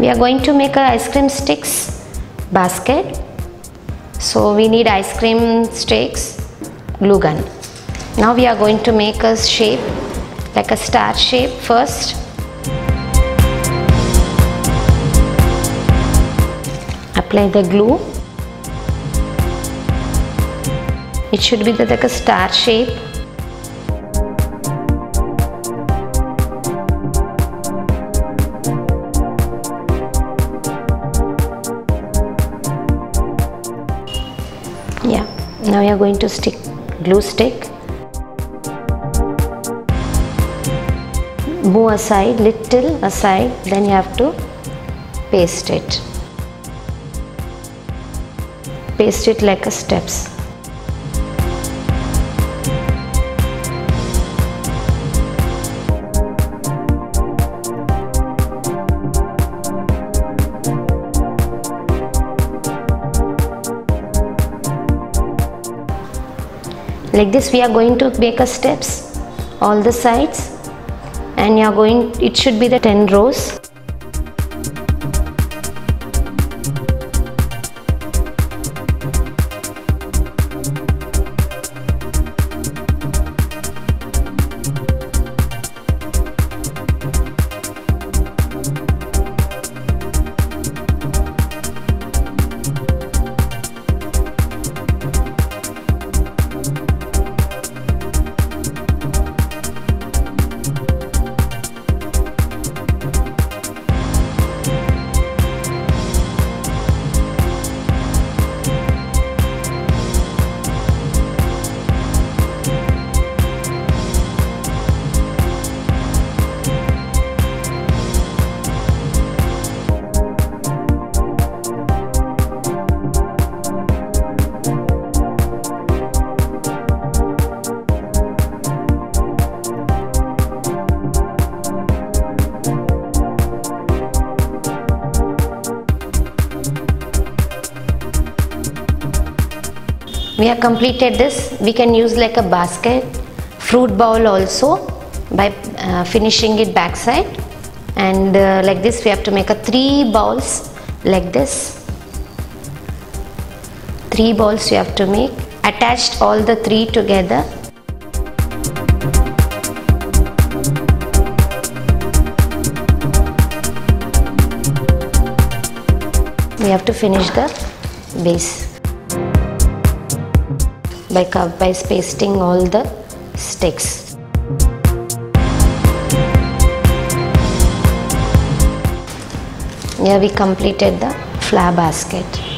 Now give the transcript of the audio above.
we are going to make a ice cream sticks basket. So we need ice cream sticks glue gun. Now we are going to make a shape like a star shape first. Apply the glue. It should be the, like a star shape now we are going to stick glue stick. Move aside little aside then you have to paste it. Paste it like a steps like this we are going to make a steps all the sides. And you are going it should be the 10 rows we have completed this. We can use like a basket fruit bowl also by uh, finishing it backside. And uh, like this we have to make a three balls like this. Three balls you have to make. Attached all the three together. We have to finish the base by, uh, by pasting all the sticks. Here we completed the flower basket.